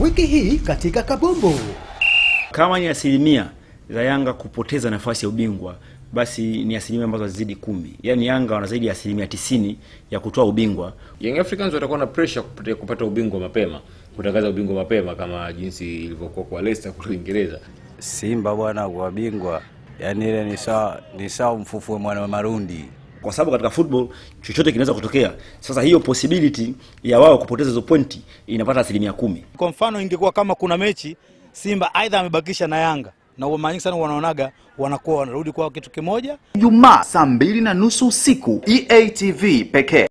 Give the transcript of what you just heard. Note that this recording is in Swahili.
wiki hii katika Kabumbu. Kama ni asilimia za Yanga kupoteza nafasi ya ubingwa, basi ni asilimia ambazo hazizidi kumi. Yaani Yanga wana zaidi ya asilimia tisini ya kutoa ubingwa. Young Africans watakuwa na pressure kupata, kupata ubingwa mapema, kutangaza ubingwa mapema kama jinsi ilivyokuwa kwa Leicester kule Uingereza. Simba bwana kwa bingwa, yani ile ni sawa ni sawa mfufue mwana wa marundi. Kwa sababu katika football chochote kinaweza kutokea. Sasa hiyo possibility ya wao kupoteza hizo pointi inapata asilimia kumi. Kwa mfano ingekuwa kama kuna mechi Simba aidha amebakisha na Yanga na mara nyingi sana wanaonaga wanakuwa wanarudi kwa kitu kimoja Ijumaa saa mbili na nusu usiku EATV pekee.